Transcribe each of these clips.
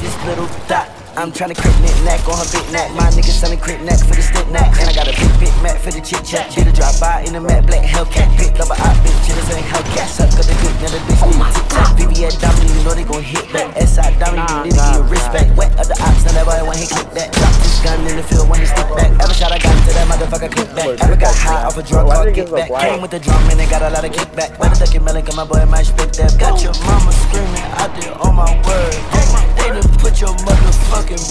this little dot. I'm tryna crip knit neck on her big neck. My nigga selling crip neck for the stick neck. And I got a big big mat for the chit chat. Did a drop by in the matte black Hellcat. Pick up a hot bitch, this ain't Hellcat. Suck up the dick, now the bitch need a tic tac. VVS diamond, you know they gon' hit back. SI diamond, you need to get your wrist back. Wet of the ops, now that boy when he click that. Drop this gun in the field when he stick back. Ever shot I got to that motherfucker click back. Ever got high off a drug called get back. Came with the drum and they got a lot of kickback. Better duck your melon, cause my boy might spit that. Got your mama screaming out there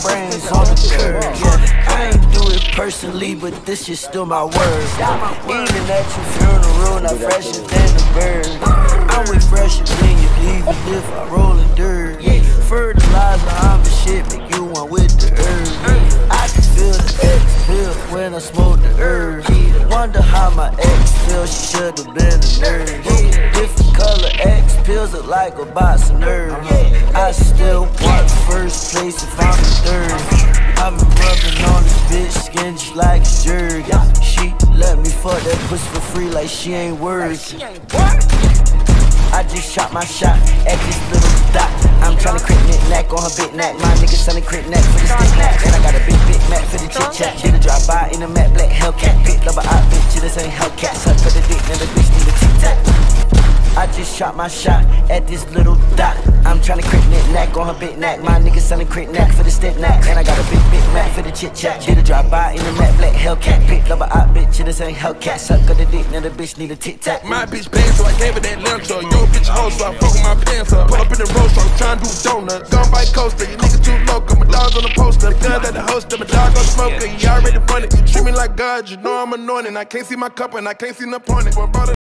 brains on the curb. Yeah, I ain't do it personally, but this is still my word. Even at your funeral, not fresher than the bird. I'm with fresher than you it if I roll in dirt. Fertilizer, I'm the shit, but you want with the herb. I can feel the X when I smoke the herb. Wonder how my ex feels, she should've been a nerd. Different color X pills look like a box of nerves. I still want first place if I'm the third. I've been rubbing on this bitch skin just like a jerk. She let me fuck that pussy for free like she ain't worth. I just shot my shot at this little dot. I'm tryna crit knit neck on her big neck. My nigga selling crit neck for the stick neck. And I got a big big mat for the chit chat. Did a drop by in a matte black Hellcat. Picked up a this ain't Hellcat. Suck for the dick, now the bitch need a tic tac. I just shot my shot at this little dot. I'm tryna crit knit neck on her big neck. My nigga selling crit neck for the stick neck. And I got a big big mac for the chit chat. Did a drop by in a matte black Hellcat. Picked up a hot bitch, this ain't Hellcat. Suck the dick, now the bitch need a tic tac. My bitch bad, so I gave her that lantern. Yo, bitch so I fuck my pants up. Pull up in the roast, I'm trying to do donuts. Gun bike coaster, you nigga too local. My dog's on the poster, guns at the holster. My dog on smoker, you already it. You treat me like God, you know I'm anointed. I can't see my cup and I can't see no point.